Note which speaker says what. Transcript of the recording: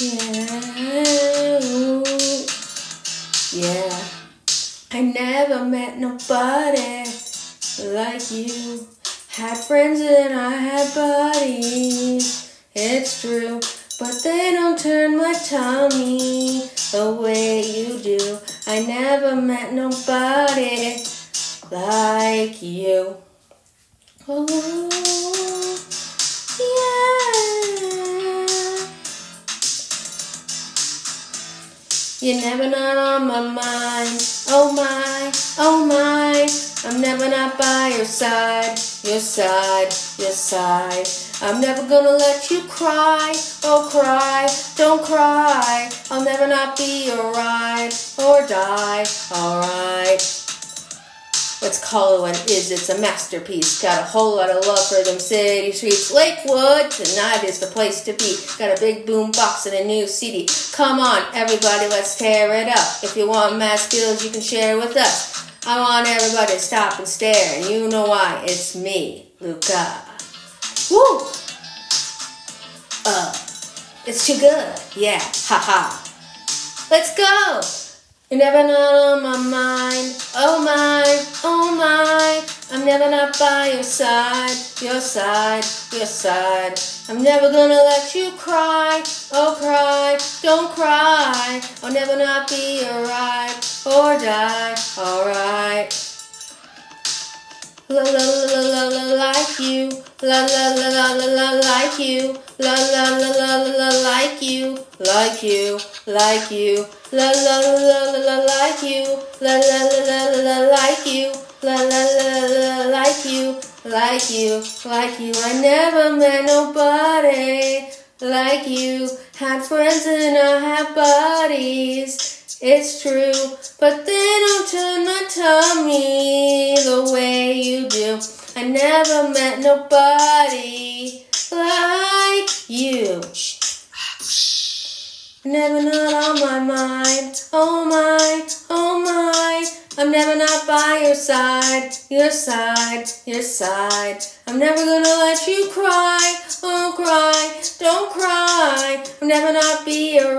Speaker 1: Yeah. Yeah. I never met nobody like you. Had friends and I had buddies. It's true. But they don't turn my tummy the way you do. I never met nobody like you. Oh, You're never not on my mind. Oh my, oh my. I'm never not by your side, your side, your side. I'm never gonna let you cry, oh cry, don't cry. I'll never not be your ride or die, alright. Let's call it what it is, a masterpiece. Got a whole lot of love for them city streets. Lakewood, tonight is the place to be. Got a big boom box and a new CD. Come on, everybody, let's tear it up. If you want math skills, you can share with us. I want everybody to stop and stare, and you know why. It's me, Luca. Woo! Uh, it's too good. Yeah, haha. Let's go! You're never know my mind. Never not by your side, your side, your side. I'm never gonna let you cry, oh cry, don't cry. I'll never not be ride or die, alright. La la la la la like you, la la la la la la like you, la la la la la la like you, like you, like you, la la la la la like you, la la la la la like you, la la la la like you, like you, like you. I never met nobody like you. Had friends and I had buddies. It's true, but they don't turn my tummy the way you do. I never met nobody like you. Never not on my mind. Oh my, oh my. I'm never not by your side, your side, your side. I'm never gonna let you cry, oh cry, don't cry. I'll never not be a